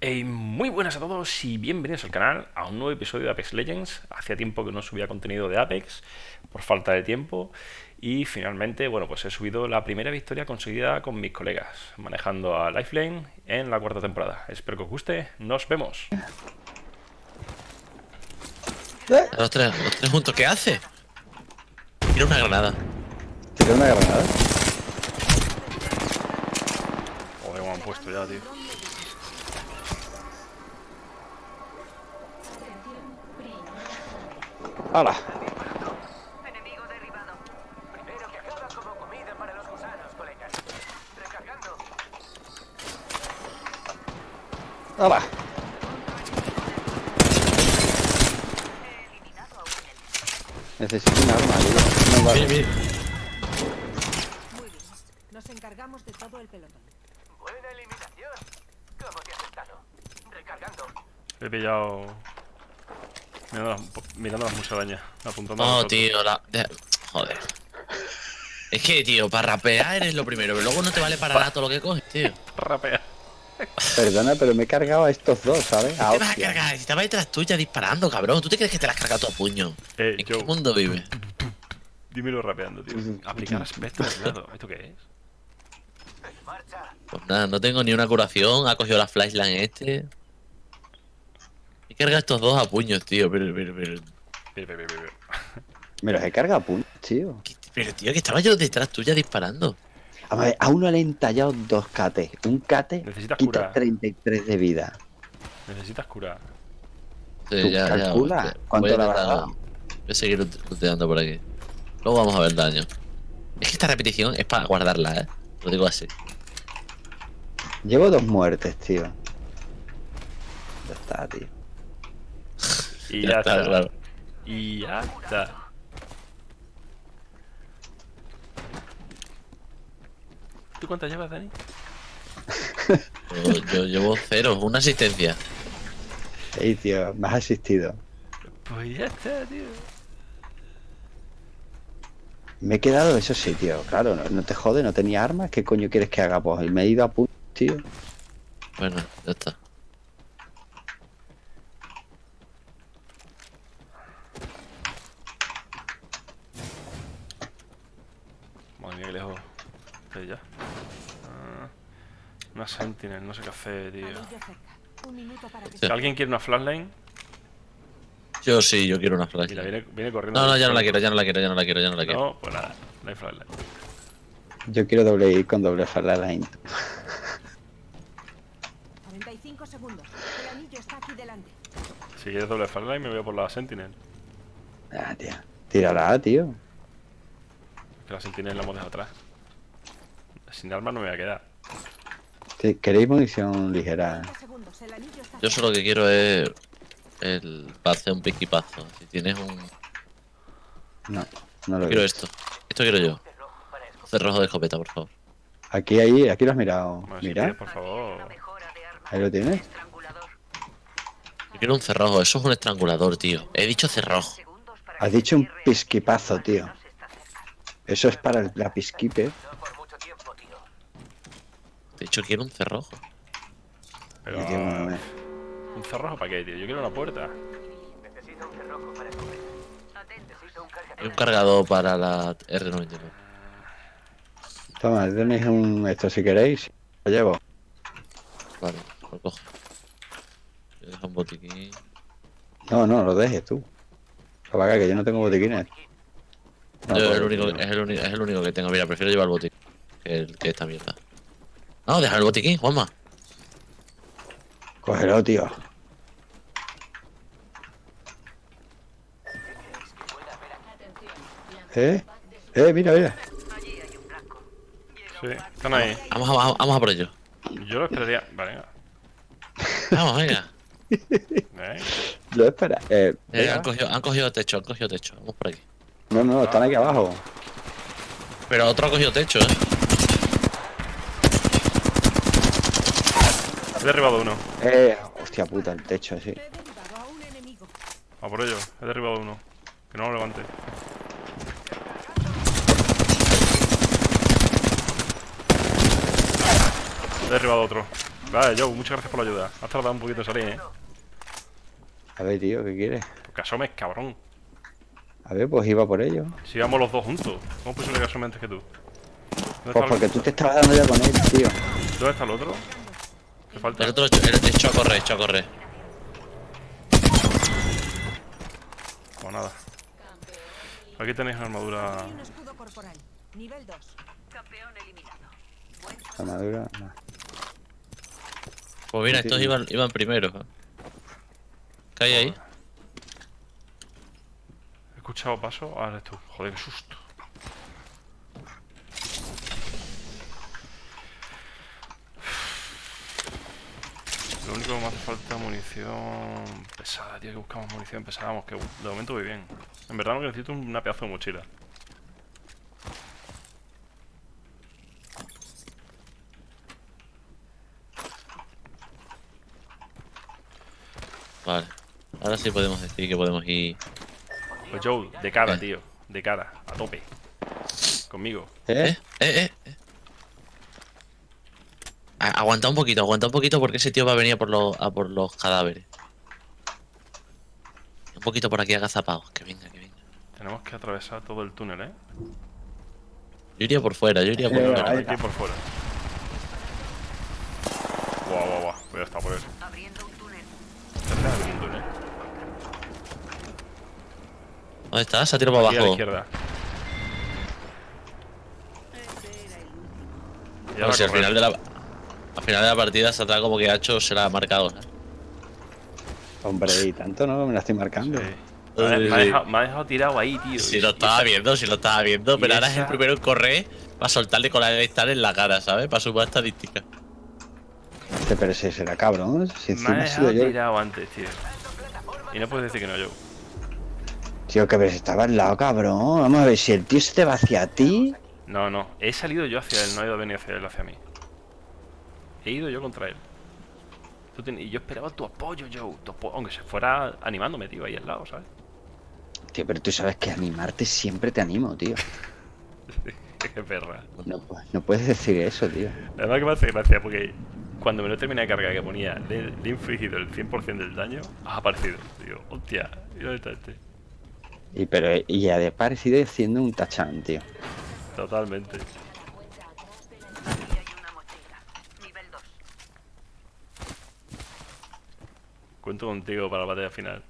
Hey, muy buenas a todos y bienvenidos al canal a un nuevo episodio de Apex Legends. Hacía tiempo que no subía contenido de Apex por falta de tiempo y finalmente, bueno, pues he subido la primera victoria conseguida con mis colegas manejando a Lifeline en la cuarta temporada. Espero que os guste. Nos vemos. Los tres, los tres juntos, ¿qué hace? Tira una granada. ¿Tira una granada? Joder, cómo han puesto ya, tío. Recargando. ¡Hala! He eliminado a un enemigo. Necesito un arma, tío. No vale. Muy bien. Nos encargamos de todo el pelotón. Buena eliminación. ¿Cómo te has estado? Recargando. He pillado... Mirando las, mirando las musarañas, apuntando No, tío, la... de- Joder. Es que, tío, para rapear eres lo primero, pero luego no te vale para nada todo lo que coges, tío. Rapea. Perdona, pero me he cargado a estos dos, ¿sabes? A ¿Qué vas a cargar? Si estaba detrás tuya disparando, cabrón. ¿Tú te crees que te las has cargado todo a puño? Eh, ¿En yo- qué mundo vives? Dímelo rapeando, tío. Aplicar aspecto aislado. ¿Esto qué es? Pues nada, no tengo ni una curación. Ha cogido la flashline este. Carga estos dos a puños, tío. Pero, pero, pero. Me los he cargado a puntos, tío. pero, tío, que estaba yo detrás tuya disparando. A, ver, a uno le he entallado dos cates. Un cate Necesitas quita cura. 33 de vida. Necesitas curar. Sí, ¿Tú ya, calcula cuánto Voy a le habrá intentar- dado? Voy a seguir looteando por aquí. Luego vamos a ver daño. Es que esta repetición es para guardarla, ¿eh? Lo digo así. Llevo dos muertes, tío. Ya está, tío. Y ya, está. claro. Y ya está. ¿Tú cuántas llevas, Dani? Yo, yo llevo cero, una asistencia. Ey, tío, me has asistido. Pues ya está, tío. Me he quedado, eso sí, tío. Claro, no, no te jode, no tenía armas. ¿Qué coño quieres que haga? Pues me he ido a puntos, tío. Bueno, ya está. Que lejos. Ya. Ah, una Sentinel, no sé qué hacer, tío. Si alguien quiere una flashline, Yo sí, yo quiero una flash. mira, viene, viene corriendo. No, no, ya no la quiero, ya no la quiero, ya no la quiero, ya no la quiero. No, pues nada, no hay flashline. Yo quiero doble ir con doble line. 45 segundos. El anillo está aquí delante. Si quieres doble flashline, me voy a por la Sentinel. Ah, tío. Tírala, tío. Que la Sentinel la hemos dejado atrás. Sin armas no me voy a quedar. Sí, ¿Queréis munición ligera? 30 segundos. El anillo está Yo solo que quiero es el hacer un piquipazo. Si tienes un. No, no lo Quiero esto. Esto quiero yo. Cerrojo de escopeta, por favor. Aquí, ahí, aquí lo has mirado. Bueno, si Mira, quieres, por favor. Arma. ahí lo tienes. Yo quiero un cerrojo, eso es un estrangulador, tío. He dicho cerrojo. Has dicho un pisquipazo, tío. Eso es para el- la pisquipe. No por mucho tiempo, tío. He dicho quiero un cerrojo. Pero. Y, tío, bueno, me- ¿Un cerrojo para qué, tío? Yo quiero una puerta. Necesito un cerrojo para. Necesito un Y cargador. un cargador para la R99. Toma, tenéis un esto si queréis. Lo llevo. Vale, lo cojo. Yo dejo un botiquín. No, no, lo dejes tú. Para acá, que yo no tengo botiquines. Yo es, el único, es, el único, es el único que tengo. Mira, prefiero llevar el botiquín que, el, que esta mierda. No, deja el botiquín, Juanma. Cógelo, tío. ¿Eh? Eh, mira, mira. Sí, están ahí. Vamos vamos, vamos a por ello. Yo lo esperaría. Vale, venga. Vamos, venga. ¿Eh? Yo espera. Eh, Eh, han, cogido, han cogido techo, han cogido techo. Vamos por aquí. No, no, están aquí abajo. Pero otro ha cogido techo, ¿eh? He derribado uno. Eh, hostia puta, el techo, sí. A por ello. He derribado uno. Que no lo levante. He derribado otro. Vale, Joe, muchas gracias por la ayuda. Has tardado un poquito en salir, ¿eh? A ver, tío, ¿qué quieres? Porque asomes, cabrón. A ver, pues iba por ello. Si íbamos los dos juntos. ¿Cómo posible que asome antes que tú? ¿Dónde Pues el- porque tú te estabas dando ya con él, tío. ¿Dónde está el otro? ¿Qué falta? El otro el, el echó a correr, echó a correr. Pues nada. Aquí tenéis armadura. Y un escudo corporal. Nivel 2. Campeón eliminado. Armadura. no. Pues mira, estos iban, iban primero. ¿Qué hay ahí? Escuchado paso. Ahora tú. Joder, qué susto. Lo único que me hace falta es munición pesada, tío. Que buscamos munición pesada. Vamos, que de momento voy bien. En verdad lo que necesito es una pedazo de mochila. Vale. Ahora sí podemos decir que podemos ir. Pues Joe, de cara, Eh. tío. De cara, a tope. Conmigo. ¿Eh? ¿Eh? ¿Eh? ¿Eh? Aguanta un poquito, aguanta un poquito porque ese tío va a venir a por los, a por los cadáveres. Un poquito por aquí agazapados. Que venga, que venga. Tenemos que atravesar todo el túnel, ¿eh? Yo iría por fuera, yo iría por Eh, fuera. ahí Aquí por fuera. Guau, guau, guau. Ya está por eso. Abriendo un túnel. Está en el túnel. ¿Dónde está? Se ha tirado para Aquí a la abajo. izquierda. Y No, ahora si al final de la. Al final de la partida se atrás como que Hacho se la ha marcado. ¿sabes? Hombre, y tanto, ¿no? Me la estoy marcando. Sí. Me ha, dejado, me ha dejado tirado ahí, tío. Si lo estaba esa- viendo, si lo estaba viendo, pero ahora es el primero en correr para soltarle con la de estar en la cara, ¿sabes? Para sumar estadística. Este, Pero ese será cabrón. Si Me ha encima ha sido dejado yo. tirado antes, tío. Y no puedes decir que no, yo. Tío, que ves, estaba al lado, cabrón. Vamos a ver, si el tío se te va hacia ti. No, no. He salido yo hacia él, no ha ido a venir hacia él, hacia mí. He ido yo contra él. Y yo esperaba tu apoyo, Joe. tu apo- Aunque se fuera animándome, tío, ahí al lado, ¿sabes? Tío, pero tú sabes que animarte siempre te animo, tío. Qué perra. No, pu- no puedes decir eso, tío. Además que me hace gracia porque cuando me lo terminé de cargar que ponía le, le he infligido el 100% del daño, ha aparecido. Digo, hostia, ¿y dónde está este? Y pero y ha parecido siendo un tachán, tío. Totalmente. Aquí hay una mochila. Nivel 2. Cuento contigo para la batalla final.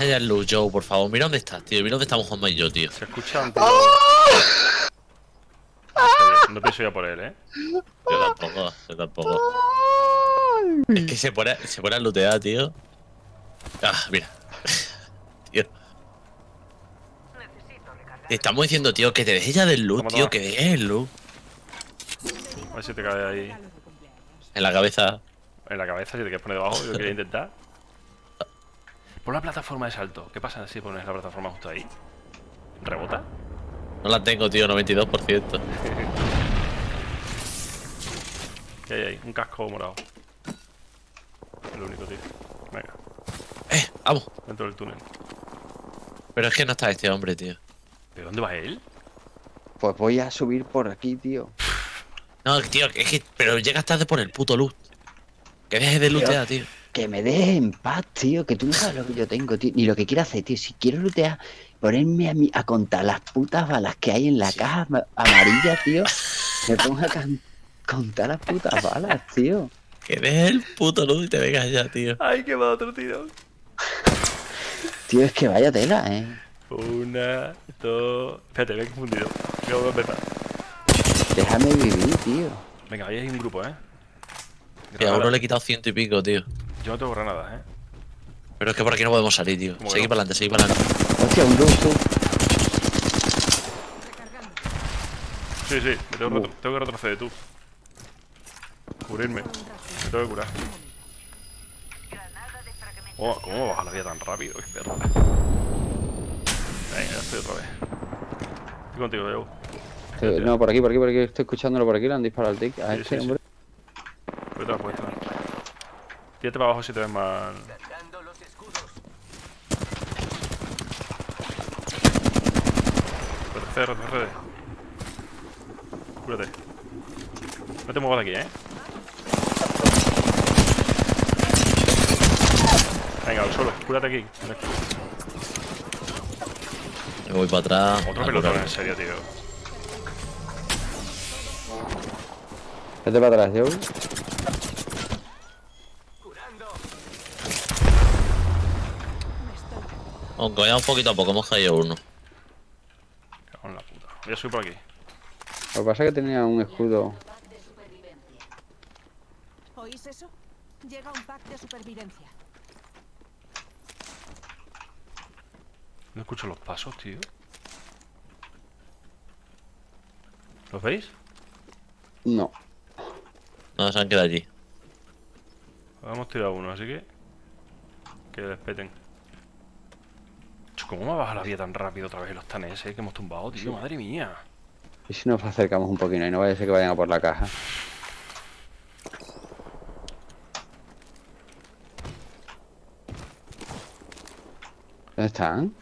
El luz, Joe, por favor. Mira dónde estás, tío. Mira dónde estamos Juanma y yo, tío. Se escucha un tiro. No pienso ir a por él, ¿eh? Yo tampoco, yo tampoco. Es que se pone, se pone a lootear, tío. Ah, mira. tío. Te estamos diciendo, tío, que te dejes ya del loot, tío, que dejes el loot. A ver si te cae ahí. En la cabeza. en la cabeza, si te quieres poner debajo, yo quería intentar. Pon la plataforma de salto. ¿Qué pasa si pones la plataforma justo ahí? ¿Rebota? No la tengo, tío, 92%. ¿Qué hay ahí? Un casco morado. Es lo único, tío. Venga, Eh, vamos. dentro del túnel. Pero es que no está este hombre, tío. ¿De dónde va él? Pues voy a subir por aquí, tío. No, tío, es que. Pero llegas tarde por el puto loot. Que dejes de lootear, tío. Que me dejes en paz, tío. Que tú no sabes lo que yo tengo, tío. Ni lo que quiero hacer, tío. Si quiero lootear, ponerme a, mí, a contar las putas balas que hay en la caja ma- amarilla, tío. Me pongo a contar las putas balas, tío. Que dejes el puto loot y te vengas ya, tío. ¡Ay, que va otro tiro! Tío, es que vaya tela, eh. Una, dos. Espérate, me he confundido. Venga, voy a empezar. Déjame vivir, tío. Venga, ahí hay un grupo, ¿eh? Que a uno le he quitado ciento y pico, tío. Yo no tengo granadas, ¿eh? Pero es que por aquí no podemos salir, tío. ¿Cómo que Seguí para adelante, seguí para adelante. Hostia, un. Recargando. Sí, sí, me Uh. tengo que retroceder tú. Cubrirme. Me tengo que curar. Oh, ¿Cómo baja la vida tan rápido? Qué perra. Venga, ya estoy otra vez. Estoy contigo, Joe. Eh, No, por aquí, por aquí, por aquí. Estoy escuchándolo por aquí. Le han disparado al tic. A Sí, este sí, sí. hombre. Vete a la puerta. Tírate para abajo si te ves mal. Retrocede, retrocede. Cúrate. No te muevas de aquí, ¿eh? Venga, al suelo, cúrate aquí. Me voy para atrás. Otro pelotón, en serio, tío. Vete para atrás, estoy. Aunque vayamos poquito a poco, hemos caído uno. Cago en la puta. Voy a subir por aquí. Lo que pasa es que tenía un escudo. ¿Oís eso? Llega un pack de supervivencia. No escucho los pasos, tío. ¿Los veis? No. No, se han quedado allí. Hemos tirado uno, así que... Que despeten. ¿Cómo me baja la vida tan rápido otra vez los tanes, eh? Que hemos tumbado, tío. Madre mía. ¿Y si nos acercamos un poquito y no vaya a ser que vayan a por la caja? ¿Dónde están?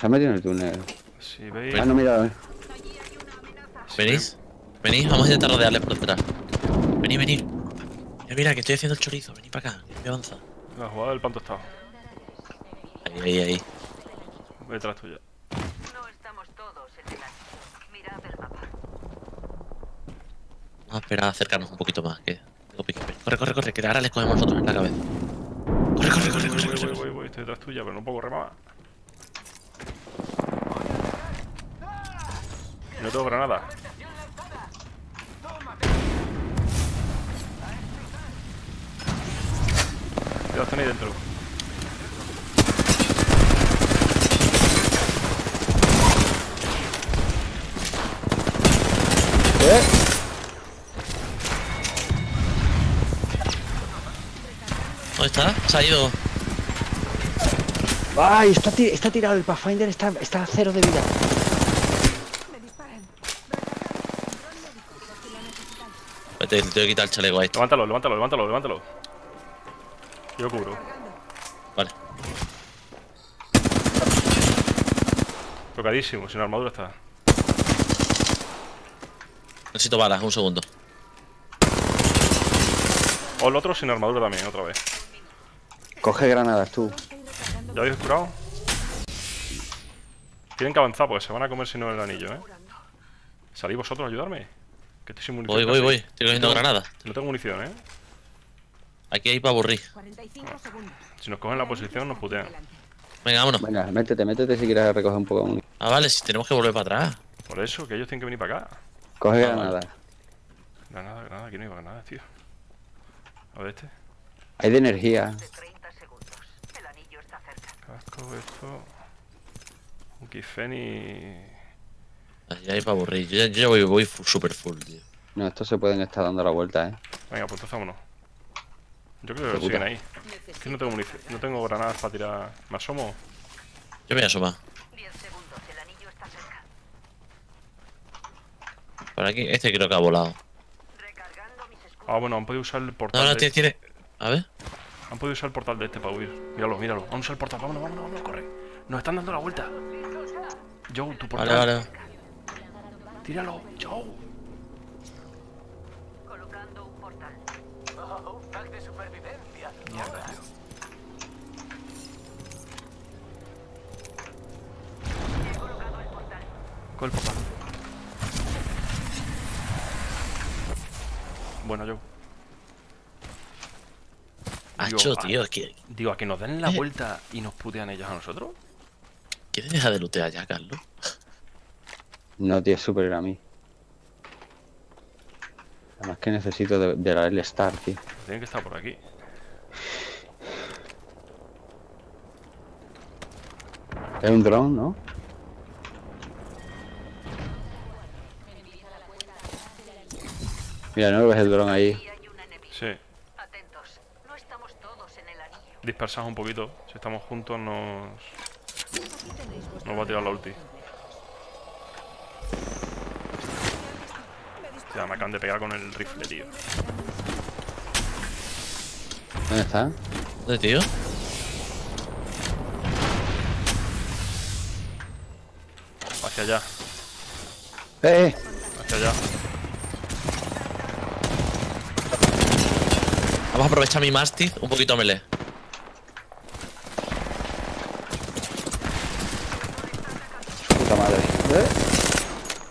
Se han metido en el túnel. Si veis... Ah, no, mira. si ¿Venís? Venís, vamos a intentar rodearles por detrás. Vení, vení. Mira, mira, que estoy haciendo el chorizo. Vení para acá. Voy a avanzar. veis La jugada del pan tostado. Ahí, ahí, ahí. Voy detrás tuya. No estamos todos en el año. Mirad el mapa. Vamos a esperar a acercarnos un poquito más. Que tengo pique. Corre, corre, corre, que ahora les cogemos nosotros en la cabeza. Corre, corre, corre, corre, Voy, corre. voy, voy, voy, estoy detrás tuya, pero no puedo correr más. No tengo granada. Ya están ahí dentro. ¿Eh? ¿Dónde está? Se ha ido. ¡Ay! Está, está tirado el Pathfinder, está, está a cero de vida. Me disparan. Recargando el control médico por si lo necesitáis. Vete, le tengo que quitar el chaleco a esto. Levántalo, levántalo, levántalo, levántalo. Yo cubro. Vale. Tocadísimo, sin armadura está. Necesito balas, un segundo. O el otro sin armadura también, otra vez. Coge granadas tú. ¿Ya habéis curado? Tienen que avanzar porque se van a comer si no el anillo, ¿eh? ¿Salís vosotros a ayudarme? Que estoy sin munición. Voy, voy, casi. voy. Estoy cogiendo No. granadas. No tengo munición, ¿eh? Aquí hay para aburrir. 45 segundos. Si nos cogen la posición nos putean. Venga, vámonos. Venga, métete, métete si quieres recoger un poco de munición. Ah, vale, si tenemos que volver para atrás. Por eso, que ellos tienen que venir para acá. Coge Ah, granadas. Granada, granada, aquí no iba granada, tío. A ver este. Hay de energía. De 30 segundos. El anillo está cerca. Casco, esto. Un Kifen Aquí hay para aburrir. Yo, ya- yo ya voy, super full, tío. No, estos se pueden estar dando la vuelta, ¿eh? Venga, pues entonces vámonos. Yo creo que Puta. siguen ahí. Es que no tengo munición, no tengo granadas para tirar. ¿Me asomo? Yo me voy a asomar. 10 segundos. El anillo está cerca. Por aquí, este creo que ha volado. Ah, bueno, han podido usar el portal. No, no, de- tiene, tiene. A ver. Han podido usar el portal de este para huir. Míralo, míralo. Vamos a usar el portal. Vámonos, vámonos, vámonos, corre. Nos están dando la vuelta. Joe, tu portal. Vale, vale. Tíralo, Joe. Colocando un portal. Oh, un pack de supervivencia. Mierda, tío. He colocado el portal. El portal. Bueno, Joe. Hacho, tío, es que. Digo, a que nos den la Eh. vuelta y nos putean ellos a nosotros. ¿Quieres dejar de lootear ya, Carlos? No, tío, es superior a mí. Además que necesito de, de la L-Star, tío. Tienen que estar por aquí. Es un dron, ¿no? Mira, ¿no ves el dron ahí? Sí. Atentos. No estamos todos en el anillo. Dispersamos un poquito. Si estamos juntos nos... Nos va a tirar la ulti. Ya, me acaban de pegar con el rifle, tío. ¿Dónde está? ¿Dónde, tío? Hacia allá. ¡Eh! eh! Hacia allá. Vamos a aprovechar mi Mastiff un poquito a melee. Puta madre. ¿Eh?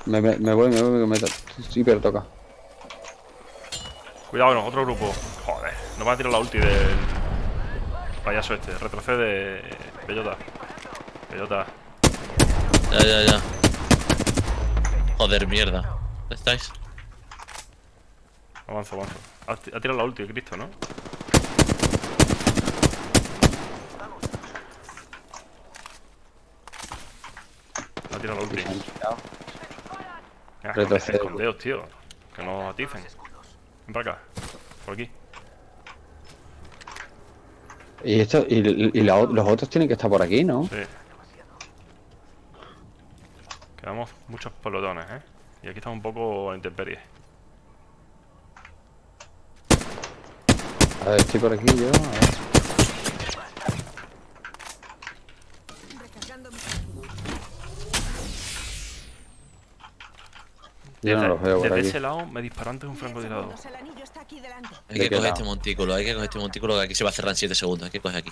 Me, me, me voy, me voy, me meto. Sí, pero toca. Cuidado, no, otro grupo. Joder, no va a tirar la ulti del payaso este. Retrocede, Bellota. Bellota. Ya, ya, ya. Joder, mierda. ¿Dónde estáis? Avanzo, avanzo. Ha tirado la ulti, Cristo, ¿no? Ha tirado la ulti. Se han quitado. Venga, Retrocede. escondeos, tío. Que no aticen. Ven para acá. Por aquí. Y, esto, y, y la o- los otros tienen que estar por aquí, ¿no? Sí. Quedamos muchos pelotones, ¿eh? Y aquí estamos un poco a intemperie. A ver, estoy por aquí yo. A ver. Recargando mis escudos. Yo no los veo por desde aquí. ese lado me disparó antes un francotirador. Hay ¿De que coger lado? este montículo, hay que coger este montículo que aquí se va a cerrar en 7 segundos. Hay que coger aquí.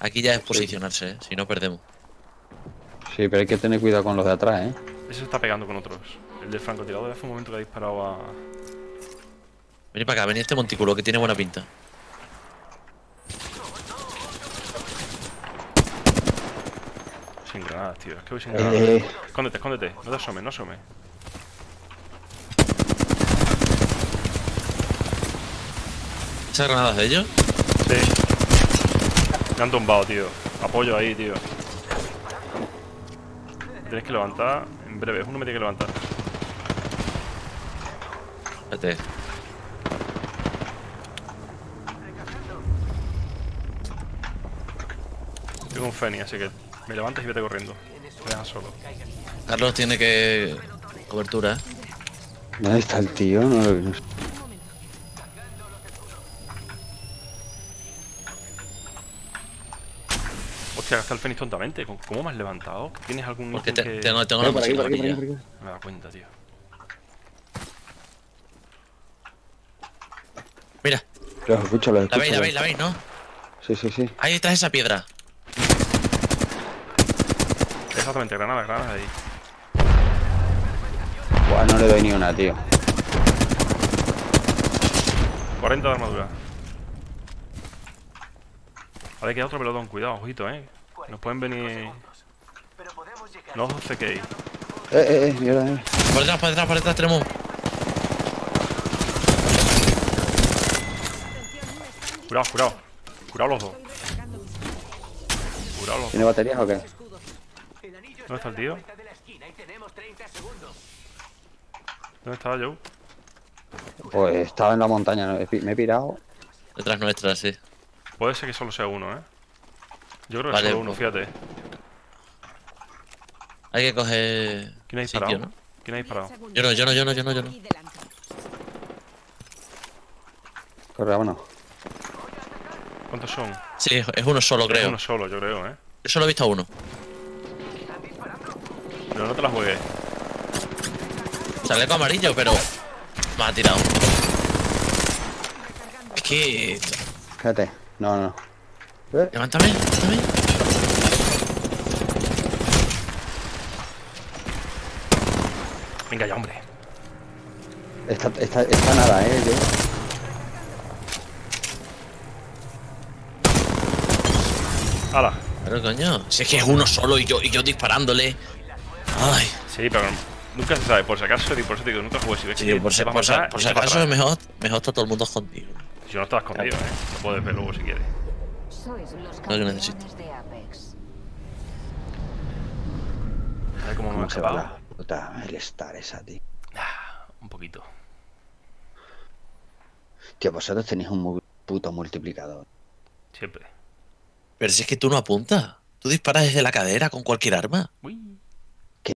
Aquí ya es posicionarse, ¿eh? Si no perdemos. Sí, pero hay que tener cuidado con los de atrás, ¿eh? Ese se está pegando con otros. El del francotirador hace un momento que ha disparado a. Vení para acá, vení a este montículo que tiene buena pinta. Sin granadas, tío. Es que voy sin Eh, granadas. eh, Escóndete, escóndete. No te asomes, no asomes. ¿Esas granadas de ellos? Sí. Me han tumbado, tío. Apoyo ahí, tío. Tienes que levantar en breve. Uno me tiene que levantar. Espérate. Tengo un Feni, así que me levantas y vete corriendo. Me dejas solo. Carlos tiene que. Cobertura, ¿eh? ¿Dónde está el tío? No, lo- no sé. Hostia, gasta el Fénix tontamente. ¿Cómo- ¿Cómo me has levantado? ¿Tienes algún Porque te- que- tengo, tengo la Por aquí, por aquí, por aquí, por aquí. Me he dado cuenta, tío. Mira, escucho, los la veis, la veis, la veis, ¿no? Sí, sí, sí. Ahí está esa piedra. Exactamente, granada, granada ahí. Buah, no le doy ni una, tío. 40 de armadura. Vale, queda otro pelotón. Cuidado, ojito, eh. Nos pueden venir. No os CKI. Eh, eh, eh, mierda, eh. Por detrás, por detrás, por detrás tenemos. Cuidado, cuidado. Cuidado los dos. Dos. ¿Tiene baterías o qué? ¿Dónde está el tío? a la vuelta de la esquina y tenemos 30 segundos. ¿Dónde estaba Joe? Pues estaba en la montaña, me he pirado. Detrás nuestra, sí. Puede ser que solo sea uno, eh. Yo creo que Vale, solo uno, pues- fíjate. Hay que coger. ¿Quién ha sitio, disparado? ¿no? ¿Quién ha disparado? Yo no, yo no, yo no, yo no, yo no. Corre, vámonos. ¿Cuántos son? Sí, es es uno solo, Es creo. uno solo, yo creo, eh. Yo solo he visto a uno. Pero no te la juegues. Chaleco amarillo, pero. Me ha tirado. Es que. Fíjate. No, no. Eh, Levántame, levántame. Venga ya, hombre. Está, está, está nada, eh. Yo. ¡Hala! Pero coño, si es que es uno solo y yo, y yo disparándole. Ay, Sí, pero nunca se sabe. Por si acaso, y por eso te digo, no te juegues. Si ves que sí, por, te si, va a por, si, matar, por si acaso mejor, mejor está todo el mundo escondido. Si no estás escondido, eh. Lo puedes ver luego si quieres. Los que necesito. A ver cómo ¿Cómo nos se ha va la puta el Star esa, tío? Ah, un poquito. Tío, vosotros tenéis un puto multiplicador. Siempre. Pero si es que tú no apuntas. Tú disparas desde la cadera con cualquier arma. Uy.